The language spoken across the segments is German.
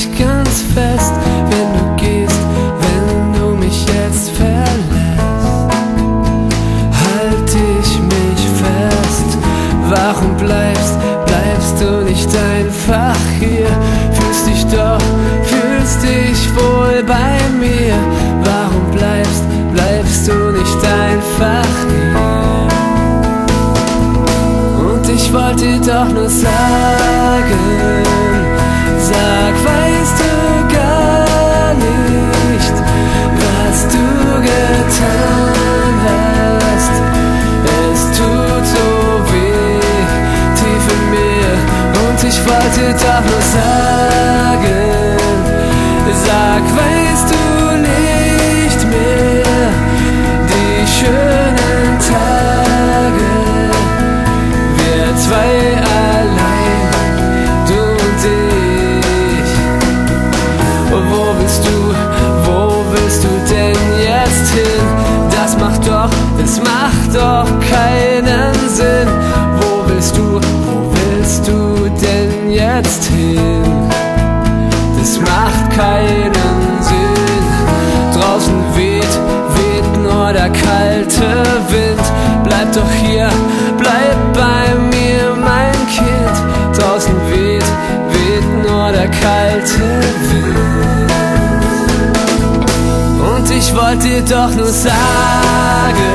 dich ganz fest, wenn du gehst, wenn du mich jetzt verlässt. Halt ich mich fest, warum bleibst, bleibst du nicht einfach hier? Fühlst dich doch, fühlst dich wohl bei mir. Warum bleibst, bleibst du nicht einfach hier? Und ich wollte doch nur sagen, Sag, weil wollte doch nur sagen, sag, weißt du nicht mehr die schönen Tage, wir zwei allein, du und ich. Und wo willst du, wo willst du denn jetzt hin? Das macht doch, das macht jetzt hin? Das macht keinen Sinn. Draußen weht, weht nur der kalte Wind. Bleib doch hier, bleib bei mir, mein Kind. Draußen weht, weht nur der kalte Wind. Und ich wollte dir doch nur sagen,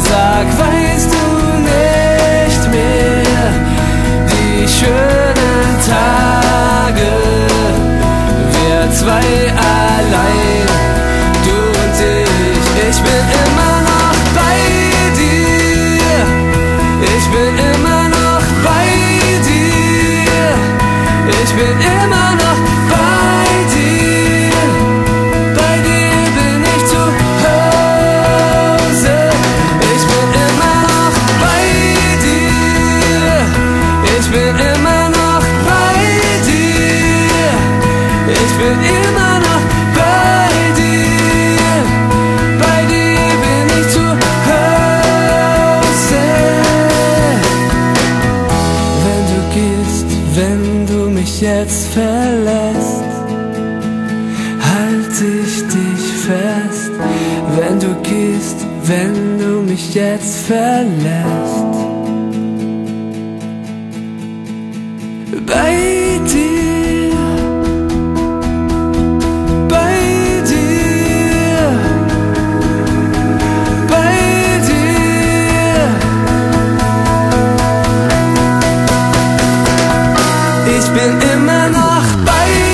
sag, weißt du nicht mehr, die schönen Ich bin immer noch bei dir. Bei dir bin ich zu Hause. Wenn du gehst, wenn du mich jetzt verlässt, halt ich dich fest. Wenn du gehst, wenn du mich jetzt verlässt. Bei Ich bin immer noch bei dir.